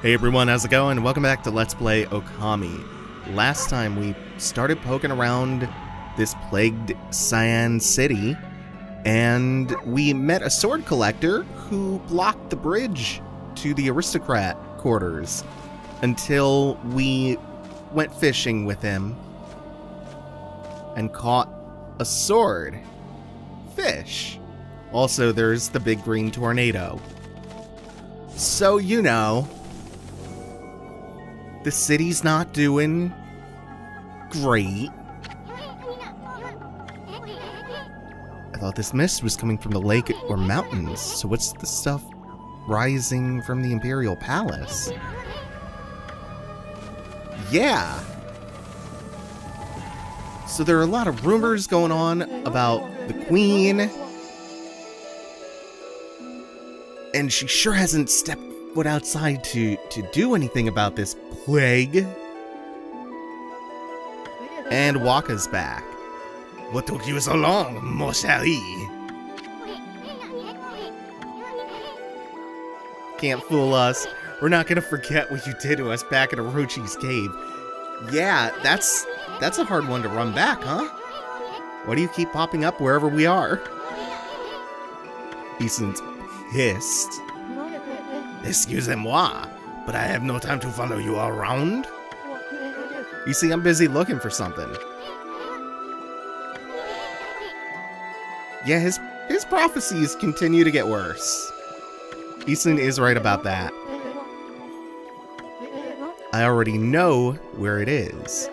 Hey everyone, how's it going? Welcome back to Let's Play Okami. Last time we started poking around this plagued Seian city, and we met a sword collector who blocked the bridge to the aristocrat quarters until we went fishing with him and caught a sword. Fish. Also, there's the big green tornado. So, you know, the city's not doing great. I thought this mist was coming from the lake or mountains, so what's the stuff rising from the Imperial Palace? Yeah. So there are a lot of rumors going on about the Queen. And she sure hasn't stepped foot outside to, to do anything about this plague. And Waka's back. What took you so long, Moshari? Can't fool us. We're not gonna forget what you did to us back in Orochi's cave. Yeah, that's that's a hard one to run back, huh? Why do you keep popping up wherever we are? Issun's pissed. Excusez-moi, but I have no time to follow you around. You see, I'm busy looking for something. Yeah, his his prophecies continue to get worse. Issun is right about that. I already know where it is.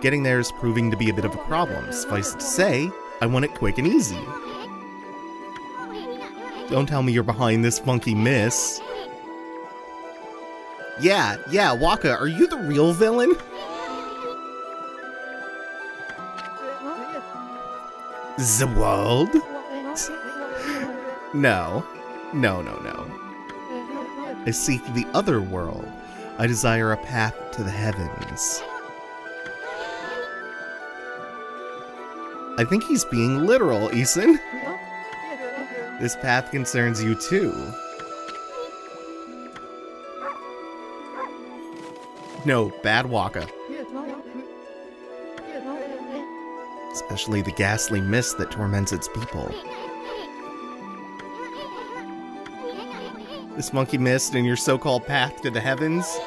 Getting there is proving to be a bit of a problem. Suffice it to say, I want it quick and easy. Don't tell me you're behind this funky miss. Yeah, yeah, Waka, are you the real villain? The world? No. No, no, no. I seek the other world. I desire a path to the heavens. I think he's being literal, Issun. This path concerns you too. No, bad Waka. Especially the ghastly mist that torments its people. This monkey mist and your so-called path to the heavens?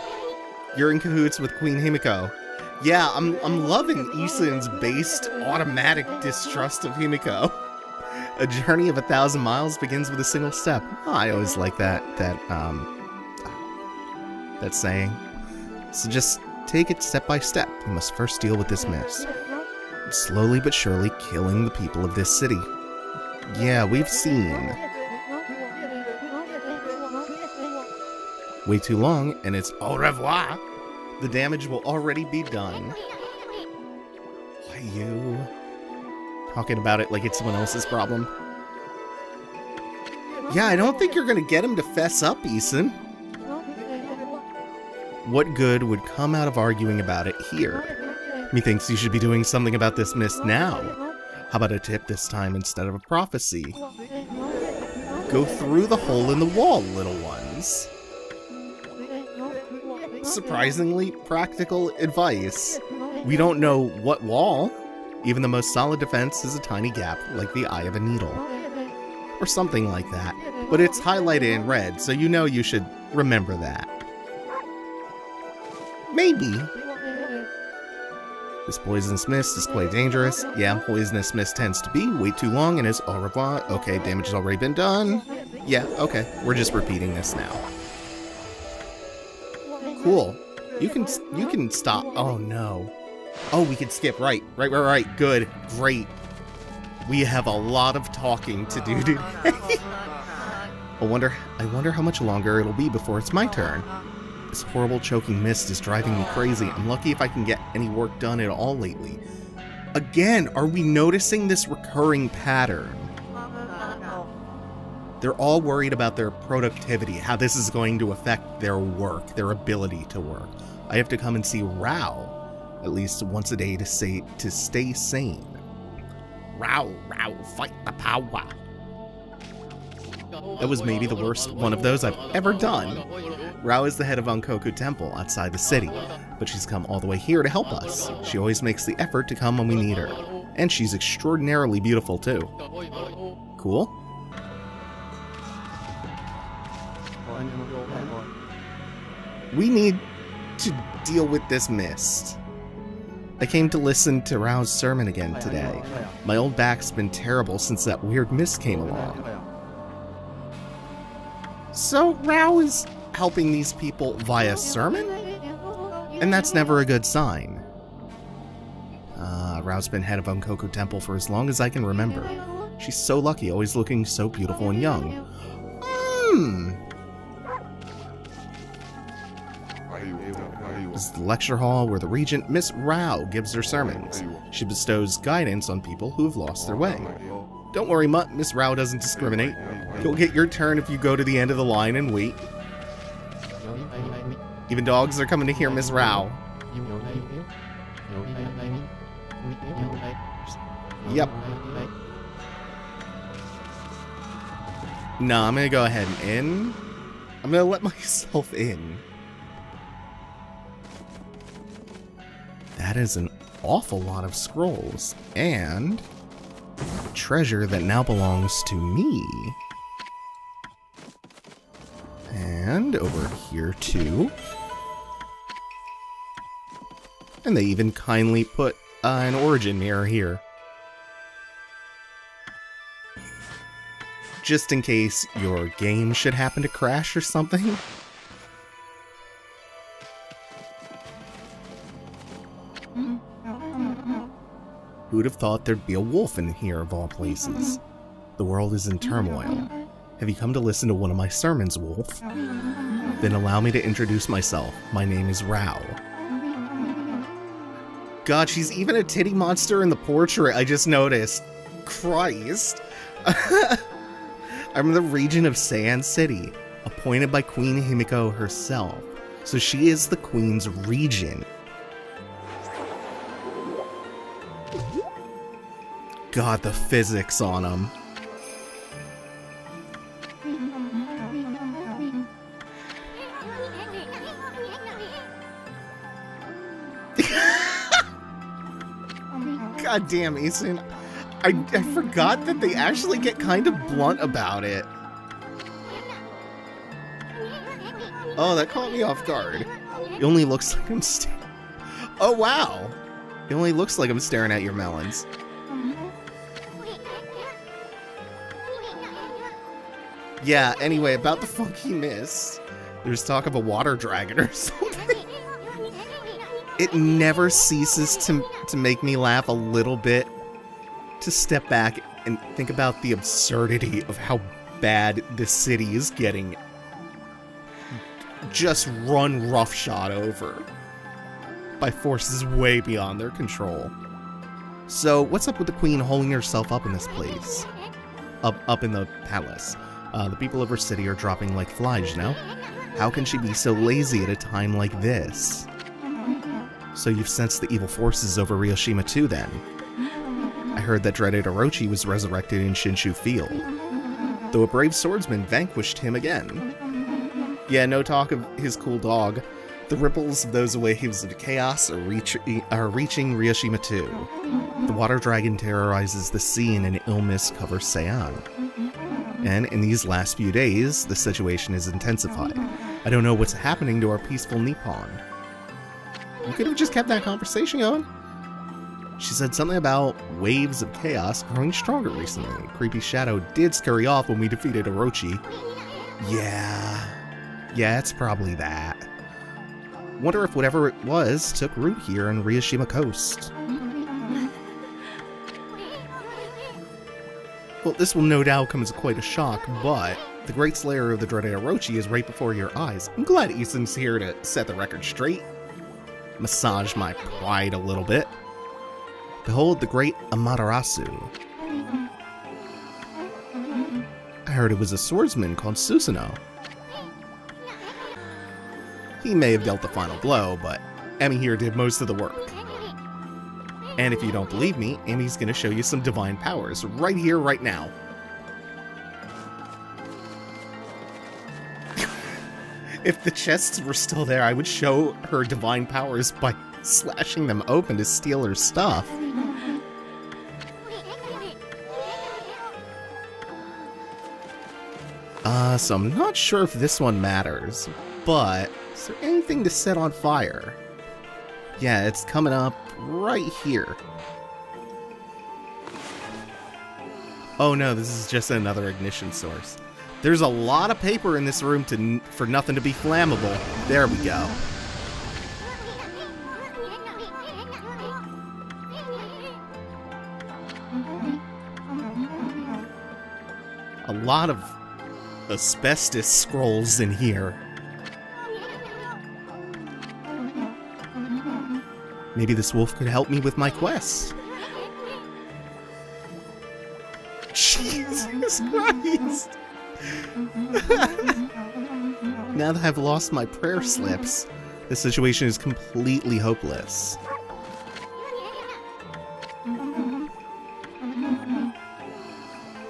You're in cahoots with Queen Himiko. Yeah, I'm I'm loving Issun's based automatic distrust of Himiko. A journey of a thousand miles begins with a single step. Oh, I always like that that um that saying. So just take it step by step. We must first deal with this mess. Slowly but surely killing the people of this city. Yeah, we've seen. Way too long, and it's au revoir. The damage will already be done. Why you? Talking about it like it's someone else's problem. Yeah, I don't think you're gonna get him to fess up, Issun. What good would come out of arguing about it here? Methinks you should be doing something about this mist now. How about a tip this time instead of a prophecy? Go through the hole in the wall, little ones. Surprisingly practical advice. We don't know what wall. Even the most solid defense is a tiny gap, like the eye of a needle. Or something like that. But it's highlighted in red, so you know you should remember that. Maybe. This poisonous mist is quite dangerous. Yeah, poisonous mist tends to be. Wait too long and is au revoir. Okay, damage has already been done. Yeah, okay. We're just repeating this now. Cool. You can you can stop. Oh no. Oh, we can skip. Right, right, right, right. Good. Great. We have a lot of talking to do today. I wonder I wonder how much longer it'll be before it's my turn. This horrible choking mist is driving me crazy. I'm lucky if I can get any work done at all lately. Again, are we noticing this recurring pattern? They're all worried about their productivity, how this is going to affect their work, their ability to work. I have to come and see Rao at least once a day to say to stay sane. Rao, Rao, fight the power. That was maybe the worst one of those I've ever done. Rao is the head of Onkoku Temple outside the city, but she's come all the way here to help us. She always makes the effort to come when we need her. And she's extraordinarily beautiful, too. Cool. We need to deal with this mist. I came to listen to Rao's sermon again today. My old back's been terrible since that weird mist came along. So Rao is helping these people via sermon? And that's never a good sign. Uh, Rao's been head of Onkoku Temple for as long as I can remember. She's so lucky, always looking so beautiful and young. Hmm. Is the lecture hall where the regent, Miss Rao, gives her sermons. She bestows guidance on people who have lost their way. Don't worry, Mutt, Miss Rao doesn't discriminate. You'll get your turn if you go to the end of the line and wait. Even dogs are coming to hear Miss Rao. Yep. No, I'm gonna go ahead and in. I'm gonna let myself in. That is an awful lot of scrolls, and treasure that now belongs to me. And over here too. And they even kindly put uh, an origin mirror here. Just in case your game should happen to crash or something. Who'd have thought there'd be a wolf in here of all places? The world is in turmoil. Have you come to listen to one of my sermons, Wolf? Then allow me to introduce myself. My name is Rao. God, she's even a titty monster in the portrait, I just noticed. Christ. I'm the regent of Seian City, appointed by Queen Himiko herself. So she is the queen's regent. God, the physics on them. God damn, Issun. I, I forgot that they actually get kind of blunt about it. Oh, that caught me off guard. It only looks like I'm staring. Oh, wow. It only looks like I'm staring at your melons. Yeah, anyway, about the funky mist. There's talk of a water dragon or something. It never ceases to, to make me laugh a little bit to step back and think about the absurdity of how bad this city is getting just run roughshod over by forces way beyond their control. So, what's up with the queen holding herself up in this place? Up, up in the palace. Uh, the people of her city are dropping like flies, know? How can she be so lazy at a time like this? So you've sensed the evil forces over Ryoshima too, then? I heard that dreaded Orochi was resurrected in Shinshu Field, though a brave swordsman vanquished him again. Yeah, no talk of his cool dog. The ripples of those waves of chaos are, reach are reaching Ryoshima too. The water dragon terrorizes the sea and an ill mist covers Seian. And in these last few days, the situation is intensified. I don't know what's happening to our peaceful Nippon. You could have just kept that conversation going. She said something about waves of chaos growing stronger recently. Creepy Shadow did scurry off when we defeated Orochi. Yeah. Yeah, it's probably that. Wonder if whatever it was took root here in Ryoshima Coast. Well, this will no doubt come as quite a shock, but the Great Slayer of the Dreaded Orochi is right before your eyes. I'm glad Issun's here to set the record straight. Massage my pride a little bit. Behold the great Amaterasu. I heard it was a swordsman called Susanoo. He may have dealt the final blow, but Emmy here did most of the work. And if you don't believe me, Amy's gonna show you some divine powers right here, right now. if the chests were still there, I would show her divine powers by slashing them open to steal her stuff. Uh, so I'm not sure if this one matters, but is there anything to set on fire? Yeah, it's coming up right here. Oh no, this is just another ignition source. There's a lot of paper in this room to for nothing to be flammable. There we go. A lot of asbestos scrolls in here. Maybe this wolf could help me with my quest. Jesus Christ! now that I've lost my prayer slips, the situation is completely hopeless.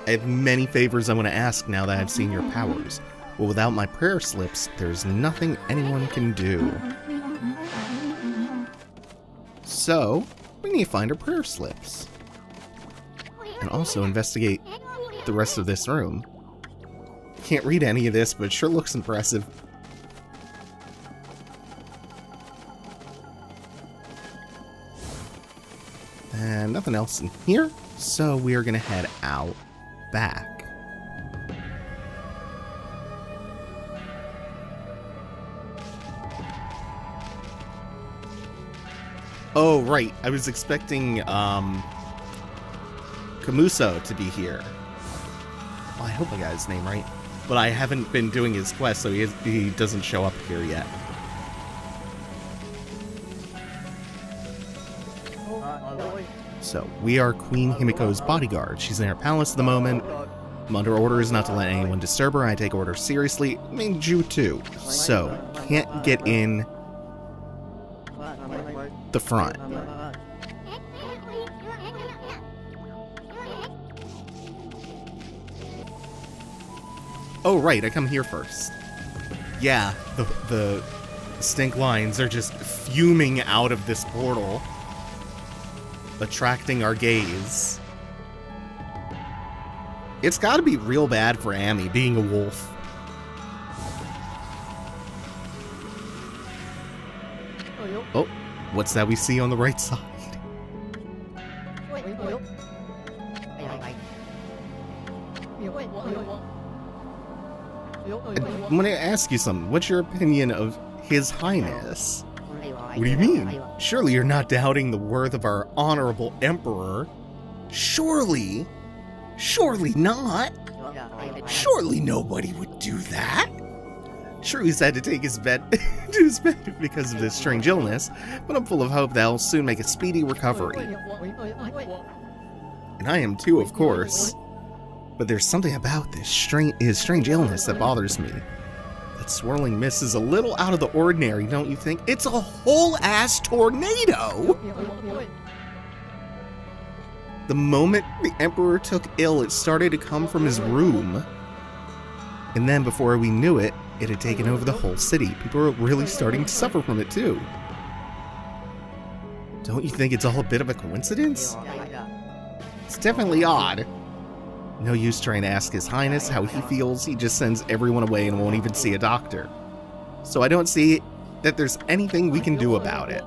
I have many favors I want to ask now that I've seen your powers, but without my prayer slips, there's nothing anyone can do. So, we need to find our prayer slips. And also investigate the rest of this room. Can't read any of this, but sure looks impressive. And nothing else in here, so we are going to head out back. Oh, right. I was expecting, um, Camuso to be here. Well, I hope I got his name right. But I haven't been doing his quest, so he, is, he doesn't show up here yet. So, we are Queen Himiko's bodyguard. She's in her palace at the moment. I'm under orders not to let anyone disturb her. I take orders seriously. I mean, you too. So, can't get in the front. Oh, right, I come here first. Yeah, the, the stink lines are just fuming out of this portal attracting our gaze. It's gotta be real bad for Ammy being a wolf. What's that we see on the right side? I'm gonna ask you something. What's your opinion of His Highness? What do you mean? Surely you're not doubting the worth of our honorable emperor? Surely? Surely not. Surely nobody would do that. Sure, he's had to take his bed to his bed because of this strange illness, but I'm full of hope that he'll soon make a speedy recovery. And I am too, of course. But there's something about this strange his strange illness that bothers me. That swirling mist is a little out of the ordinary, don't you think? It's a whole ass tornado! The moment the Emperor took ill, it started to come from his room. And then, before we knew it, it had taken over the whole city. People were really starting to suffer from it, too. Don't you think it's all a bit of a coincidence? It's definitely odd. No use trying to ask His Highness how he feels, he just sends everyone away and won't even see a doctor. So I don't see that there's anything we can do about it.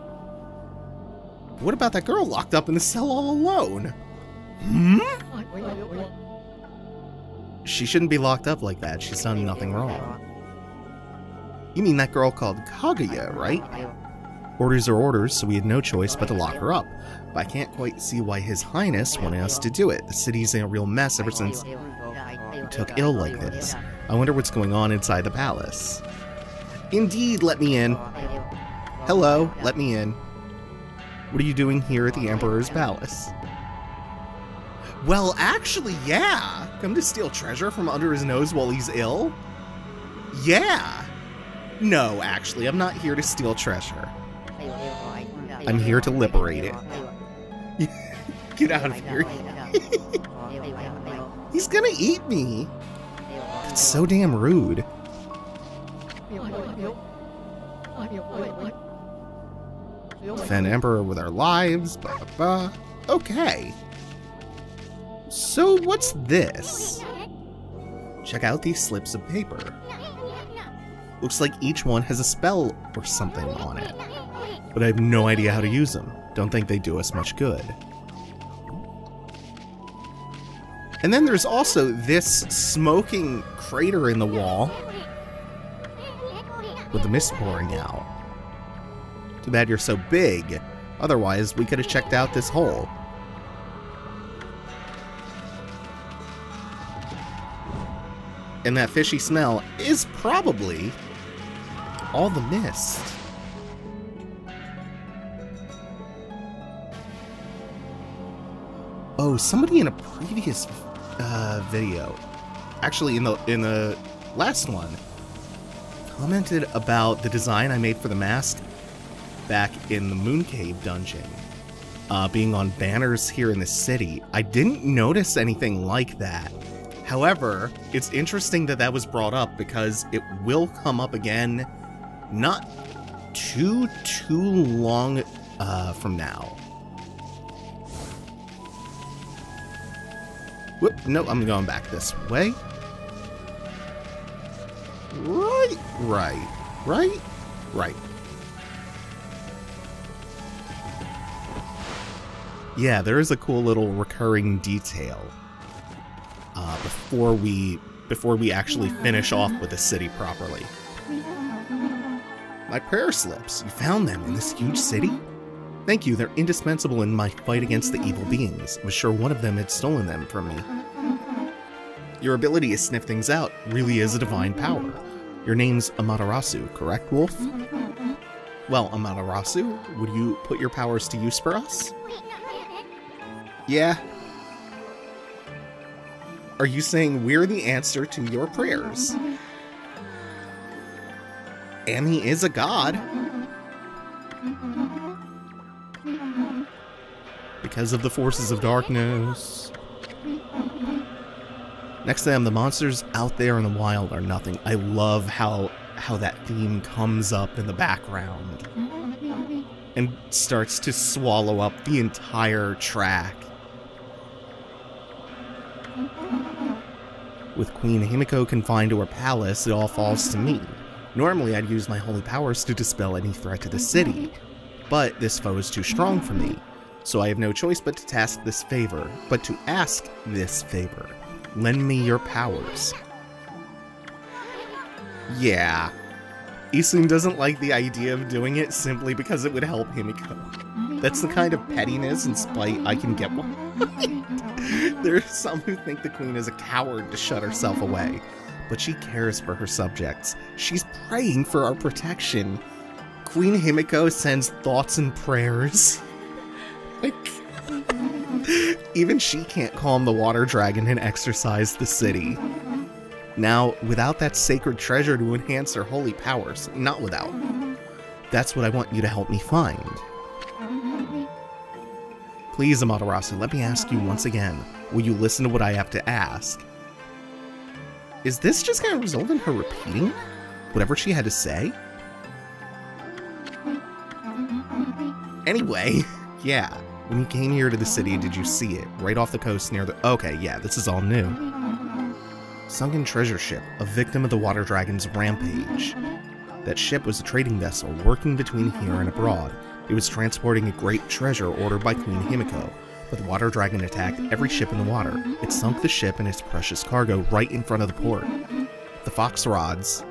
What about that girl locked up in the cell all alone? Hmm? She shouldn't be locked up like that, she's done nothing wrong. You mean that girl called Kaguya, right? Orders are orders, so we had no choice but to lock her up. But I can't quite see why His Highness wanted us to do it. The city's in a real mess ever since he took ill like this. I wonder what's going on inside the palace. Indeed, let me in. Hello, let me in. What are you doing here at the Emperor's Palace? Well, actually, yeah. Come to steal treasure from under his nose while he's ill? Yeah. No, actually, I'm not here to steal treasure. I'm here to liberate it. Get out of here. He's gonna eat me. It's so damn rude. Defend Emperor with our lives, blah blah blah. Okay. So what's this? Check out these slips of paper. Looks like each one has a spell or something on it. But I have no idea how to use them. Don't think they do us much good. And then there's also this smoking crater in the wall with the mist pouring out. Too bad you're so big. Otherwise, we could have checked out this hole. And that fishy smell is probably all the mist. Oh, somebody in a previous uh, video, actually in the in the last one, commented about the design I made for the mask back in the Moon Cave dungeon, uh, being on banners here in the city. I didn't notice anything like that. However, it's interesting that that was brought up because it will come up again not too, too long uh, from now. Whoop, no, I'm going back this way. Right, right, right, right. Yeah, there is a cool little recurring detail uh, before we before we actually finish off with the city properly. My prayer slips. You found them in this huge city? Thank you, they're indispensable in my fight against the evil beings. I was sure one of them had stolen them from me. Your ability to sniff things out really is a divine power. Your name's Amaterasu, correct, Wolf? Well, Amaterasu, would you put your powers to use for us? Yeah. Are you saying we're the answer to your prayers? And he is a god. Because of the forces of darkness. Next to them, the monsters out there in the wild are nothing. I love how how that theme comes up in the background and starts to swallow up the entire track. With Queen Himiko confined to her palace, it all falls to me. Normally, I'd use my holy powers to dispel any threat to the city, but this foe is too strong for me, so I have no choice but to task this favor, but to ask this favor. Lend me your powers. Yeah. Issun doesn't like the idea of doing it simply because it would help Himiko. That's the kind of pettiness and spite I can get behind. there are some who think the queen is a coward to shut herself away, but she cares for her subjects. She's praying for our protection. Queen Himiko sends thoughts and prayers. Like, even she can't calm the water dragon and exorcise the city. Now, without that sacred treasure to enhance her holy powers, not without. That's what I want you to help me find. Please, Amaterasu, let me ask you once again. Will you listen to what I have to ask? Is this just going to result in her repeating whatever she had to say? Anyway, yeah. When you came here to the city, did you see it? Right off the coast near the... Okay, yeah, this is all new. Sunken treasure ship, a victim of the water dragon's rampage. That ship was a trading vessel working between here and abroad. It was transporting a great treasure ordered by Queen Himiko, the water dragon attacked every ship in the water. It sunk the ship and its precious cargo right in front of the port. The fox rods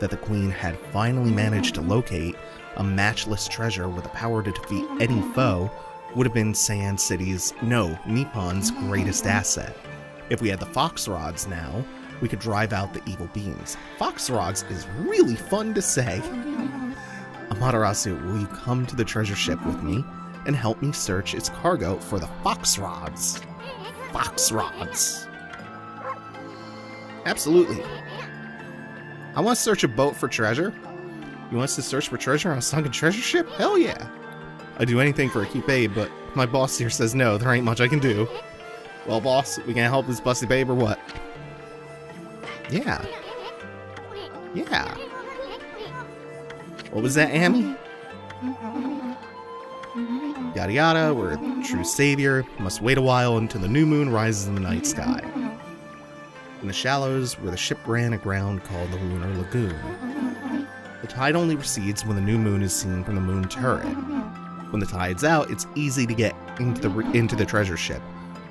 that the queen had finally managed to locate, a matchless treasure with the power to defeat any foe, would have been Seian City's, no, Nippon's greatest asset. If we had the fox rods now, we could drive out the evil beings. Fox rods is really fun to say. Amaterasu, will you come to the treasure ship with me and help me search its cargo for the fox rods? Fox rods. Absolutely. I want to search a boat for treasure. You want us to search for treasure on a sunken treasure ship? Hell yeah. I'd do anything for a keep aid, but my boss here says no, there ain't much I can do. Well, boss, we can help this busty babe or what? Yeah. Yeah. What was that, Amy? Mm-hmm. Yada yada, we're a true savior, must wait a while until the new moon rises in the night sky. In the shallows, where the ship ran aground called the Lunar Lagoon. The tide only recedes when the new moon is seen from the moon turret. When the tide's out, it's easy to get into the, into the treasure ship.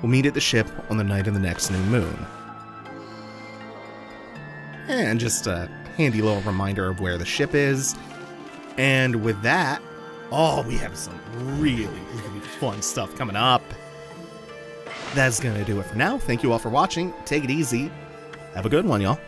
We'll meet at the ship on the night of the next new moon. And just a handy little reminder of where the ship is. And with that, oh, we have some really, really fun stuff coming up. That's going to do it for now. Thank you all for watching. Take it easy. Have a good one, y'all.